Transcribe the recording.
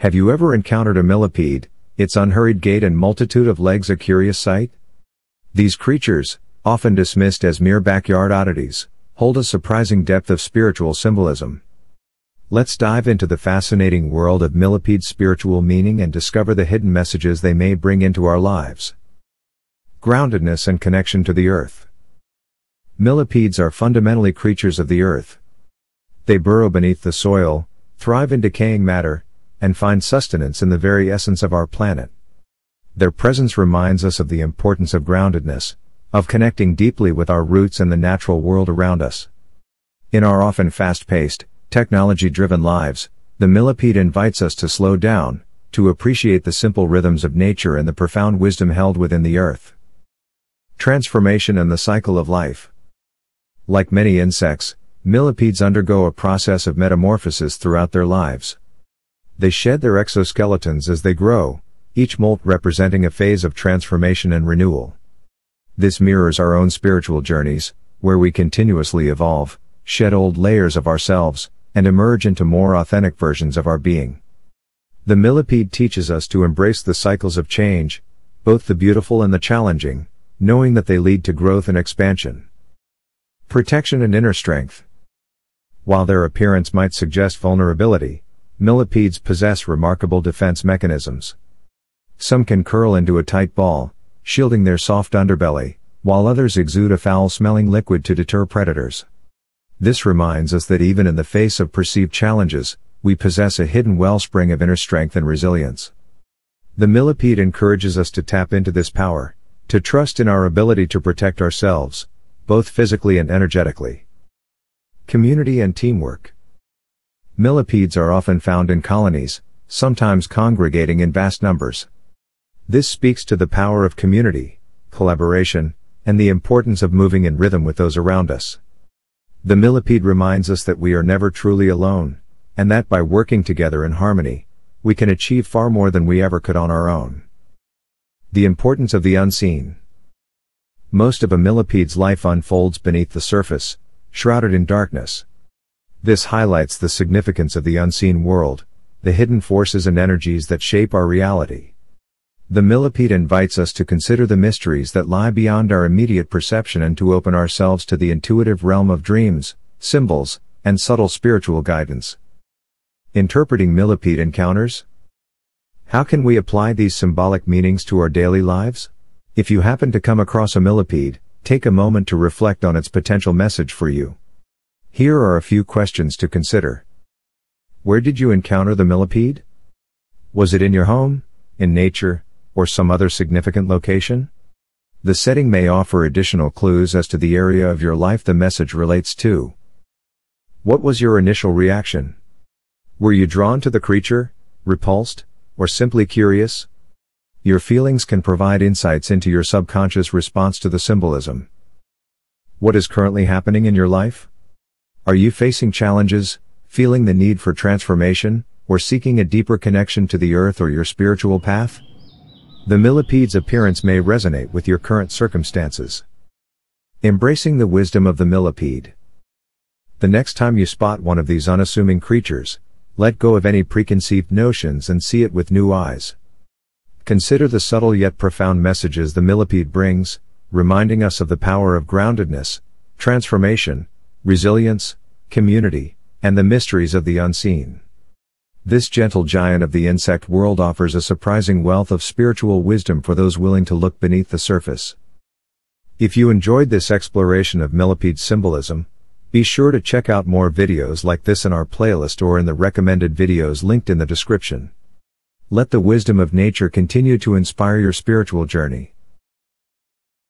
Have you ever encountered a millipede, its unhurried gait and multitude of legs a curious sight? These creatures, often dismissed as mere backyard oddities, hold a surprising depth of spiritual symbolism. Let's dive into the fascinating world of millipedes' spiritual meaning and discover the hidden messages they may bring into our lives. Groundedness and connection to the earth. Millipedes are fundamentally creatures of the earth. They burrow beneath the soil, thrive in decaying matter, and find sustenance in the very essence of our planet. Their presence reminds us of the importance of groundedness, of connecting deeply with our roots and the natural world around us. In our often fast-paced, technology-driven lives, the millipede invites us to slow down, to appreciate the simple rhythms of nature and the profound wisdom held within the earth. Transformation and the cycle of life. Like many insects, millipedes undergo a process of metamorphosis throughout their lives. They shed their exoskeletons as they grow, each molt representing a phase of transformation and renewal. This mirrors our own spiritual journeys, where we continuously evolve, shed old layers of ourselves, and emerge into more authentic versions of our being. The millipede teaches us to embrace the cycles of change, both the beautiful and the challenging, knowing that they lead to growth and expansion. Protection and inner strength. While their appearance might suggest vulnerability, Millipedes possess remarkable defense mechanisms. Some can curl into a tight ball, shielding their soft underbelly, while others exude a foul-smelling liquid to deter predators. This reminds us that even in the face of perceived challenges, we possess a hidden wellspring of inner strength and resilience. The millipede encourages us to tap into this power, to trust in our ability to protect ourselves, both physically and energetically. Community and teamwork. Millipedes are often found in colonies, sometimes congregating in vast numbers. This speaks to the power of community, collaboration, and the importance of moving in rhythm with those around us. The millipede reminds us that we are never truly alone, and that by working together in harmony, we can achieve far more than we ever could on our own. The importance of the unseen. Most of a millipede's life unfolds beneath the surface, shrouded in darkness. This highlights the significance of the unseen world, the hidden forces and energies that shape our reality. The millipede invites us to consider the mysteries that lie beyond our immediate perception and to open ourselves to the intuitive realm of dreams, symbols, and subtle spiritual guidance. Interpreting millipede encounters? How can we apply these symbolic meanings to our daily lives? If you happen to come across a millipede, take a moment to reflect on its potential message for you. Here are a few questions to consider. Where did you encounter the millipede? Was it in your home, in nature, or some other significant location? The setting may offer additional clues as to the area of your life the message relates to. What was your initial reaction? Were you drawn to the creature, repulsed, or simply curious? Your feelings can provide insights into your subconscious response to the symbolism. What is currently happening in your life? Are you facing challenges, feeling the need for transformation, or seeking a deeper connection to the earth or your spiritual path? The millipede's appearance may resonate with your current circumstances. Embracing the wisdom of the millipede. The next time you spot one of these unassuming creatures, let go of any preconceived notions and see it with new eyes. Consider the subtle yet profound messages the millipede brings, reminding us of the power of groundedness, transformation, resilience, community, and the mysteries of the unseen. This gentle giant of the insect world offers a surprising wealth of spiritual wisdom for those willing to look beneath the surface. If you enjoyed this exploration of millipede symbolism, be sure to check out more videos like this in our playlist or in the recommended videos linked in the description. Let the wisdom of nature continue to inspire your spiritual journey.